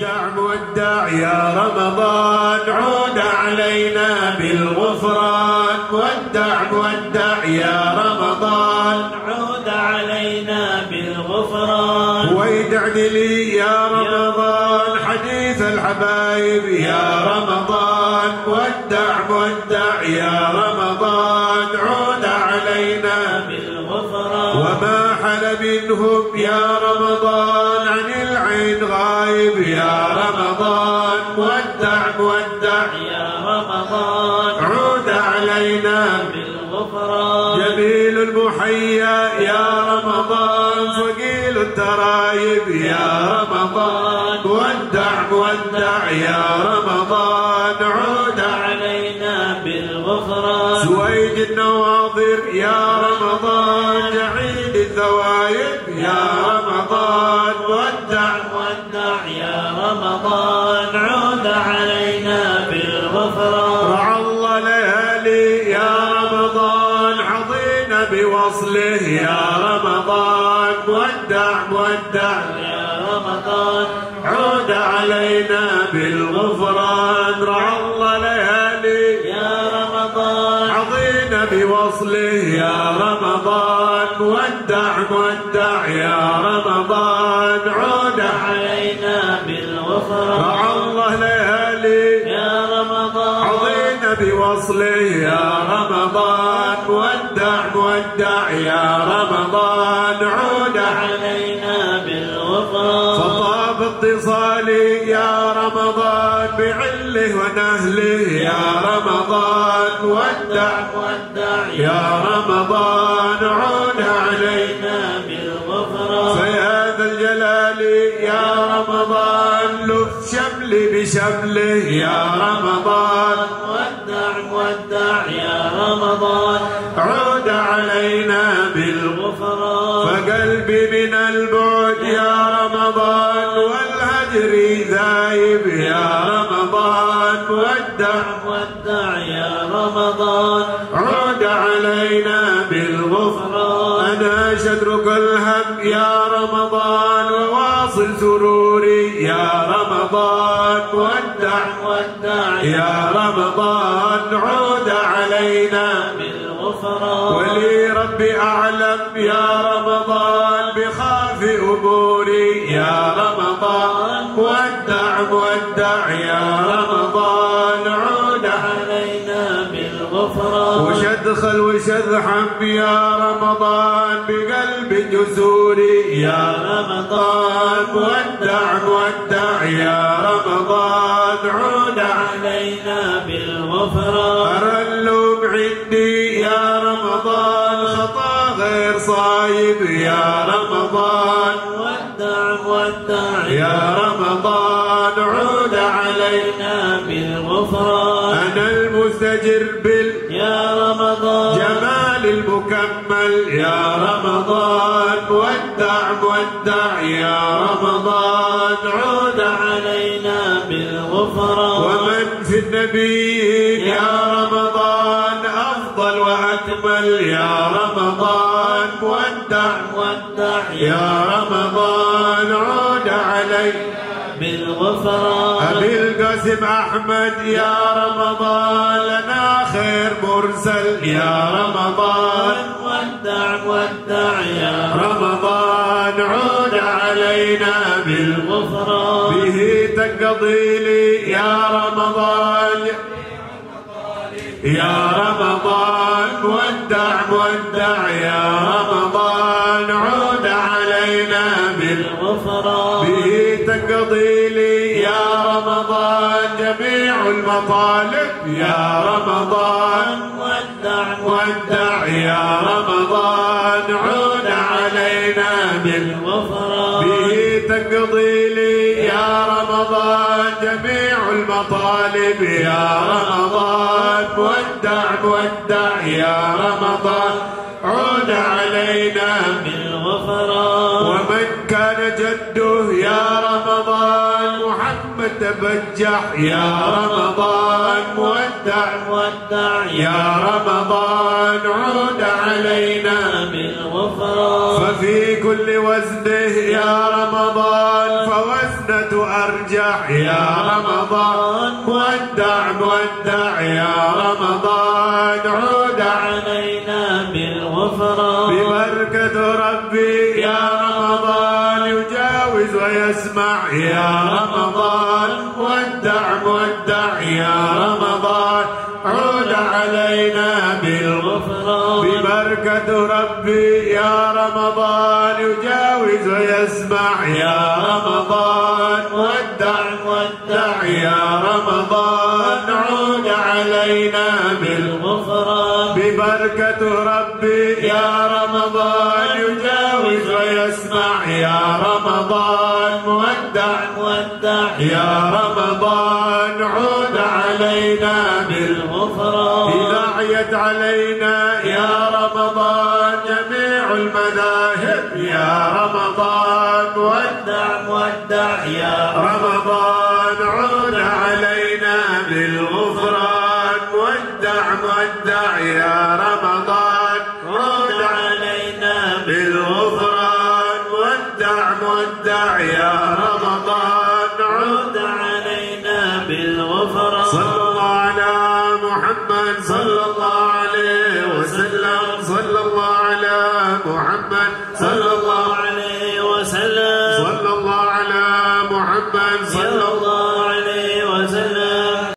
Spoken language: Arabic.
ودع ودع يا رمضان. عود علينا بالغفران. ودع ودع يا رمضان. عود علينا بالغفران. ويدعن لي يا رمضان. حديث الحبايب يا رمضان. ودع ودع يا رمضان. عود علينا بالغفران. وما حل منهم يا رمضان عن العين غايب. يا رمضان ودع ودع يا رمضان عود علينا بالغفران. جميل المحيا. يا رمضان ثقيل الترايب. يا رمضان ودع ودع يا رمضان عود علينا بالغفران. سويد النواظر. يا رمضان الثوايب يا رمضان ودع ودع يا رمضان عود علينا بالغفران. رعى الله ليالي يا رمضان حظينا بوصله يا رمضان. ودع ودع يا رمضان عود علينا بالغفران. ودع ودع يا رمضان عود علينا بالغفران الله ليالي يا رمضان. حظينا بوصله يا رمضان. ودع ودع يا رمضان عود علينا بالغفران فطاب اتصالي يا رمضان بعله ونهله يا رمضان. ودع ودع يا رمضان عود شملي بشمله يا رمضان. ودع ودع يا رمضان. عود علينا بالغفران. غفران فقلبي من البعد يا رمضان والهجر ذايب يا رمضان. ودع ودع يا رمضان. عود علينا بالغفران. أنا شدرك الهم يا رمضان وواصل سروري. يا رمضان ودع ودع يا رمضان عود علينا. بالغفران ولي ربي أعلم يا رمضان بخاف أموري. يا رمضان ودع ودع يا رمضان. بالغفران وشدخل وشذحم يا رمضان بقلب جسوري. يا رمضان ودع ودع يا رمضان. عود علينا بالغفران. اللوم عندي يا رمضان. خطا غير صايب يا رمضان. عود علينا علينا بالغفران. أنا المستجر بالجمال يا رمضان. المكمل. يا رمضان ودع ودع يا رمضان عود علينا بالغفران. ومن في النبي يا رمضان أفضل وأكمل. يا رمضان ودع ودع يا رمضان عود علي بالغفران. أبي القاسم أحمد يا رمضان لنا خير مرسل. يا رمضان. ودع ودع يا رمضان عود علينا بالغفران. غفران به تنقضي لي. يا رمضان. يا رمضان ودع ودع يا رمضان. عود علينا بالغفران. لي يا رمضان جميع المطالب. يا رمضان ودع ودع يا رمضان. عود علينا بالغفران. به تقضي لي يا رمضان جميع المطالب. يا رمضان ودع ودع يا رمضان. عود علينا بالغفران. ومن كان جده يا محمد تبجح يا رمضان ودع ودع يا رمضان عود علينا. بالغفران ففي كل وزنه يا رمضان ووزنة أرجح. يا رمضان مودع مودع. يا رمضان عود علينا بالغفران. ببركة ربي يا ويسمع يا رمضان ودع ودع يا رمضان. عود علينا بالغفران. ببركة ربي يا رمضان. يجاوز ويسمع يا رمضان. ودع ودع يا رمضان. عود علينا بالغفران. ببركة ربي يا رمضان. يجاوز ويسمع يا رمضان. مودع ودع يا رمضان عود علينا بالغفران إذا عيت علينا يا رمضان جميع المذاهب يا رمضان. ودع ودع يا رمضان عود علينا بالغفران ودع ودع يا رمضان عود علينا بالغفران ودع ودع يا رمضان.